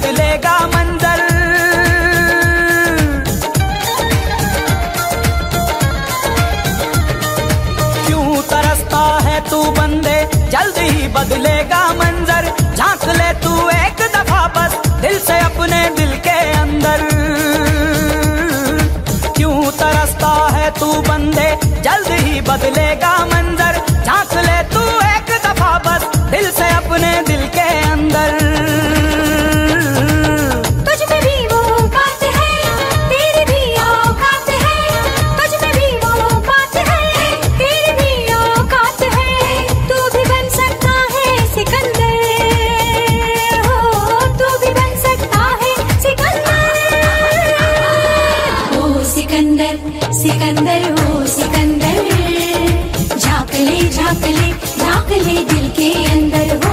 बदलेगा मंजर। क्यों तरसता है तू बंदे? जल्दी ही बदलेगा मंजर। झाँक ले तू एक दफ़ा बस, दिल से अपने दिल के अंदर। क्यों तरसता है तू बंदे? जल्द ही बदलेगा मंजर। झाँक ले तू एक दफ़ा बस, दिल से अपने दिल के अंदर। दिल के अंदर वो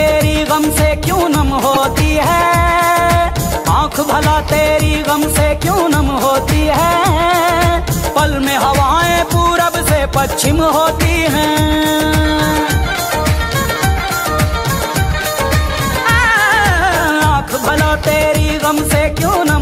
तेरी गम से क्यों नम होती है? आँख भला तेरी गम से क्यों नम होती है? पल में हवाएँ पूरब से पश्चिम होती हैं। आँख भला तेरी गम से क्यों नम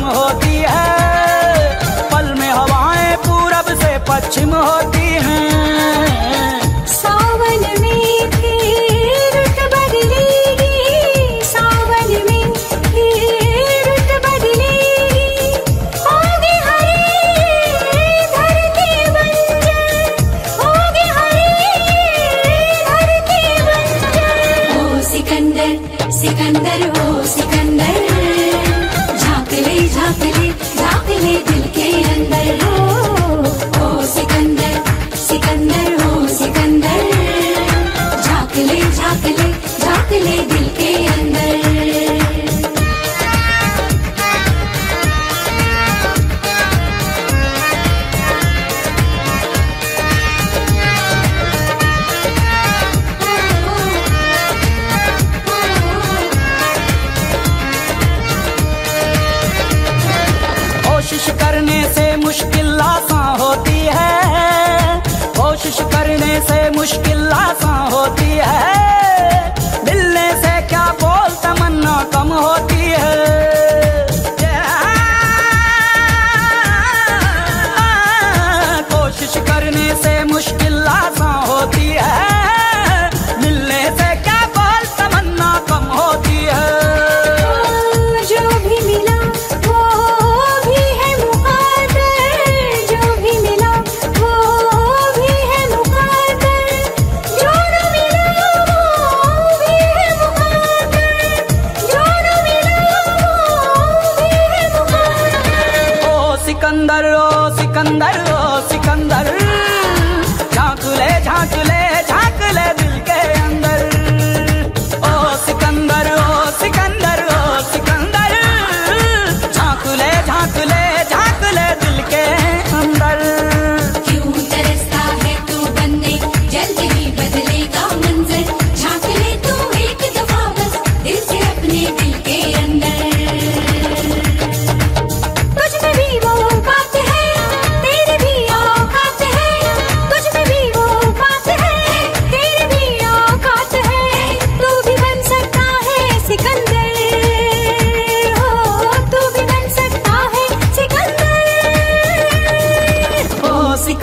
करने से मुश्किल andar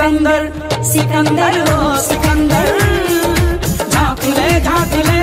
सिकंदर सिकंदर हो सिकंदर। झाँक ले झाँक ले।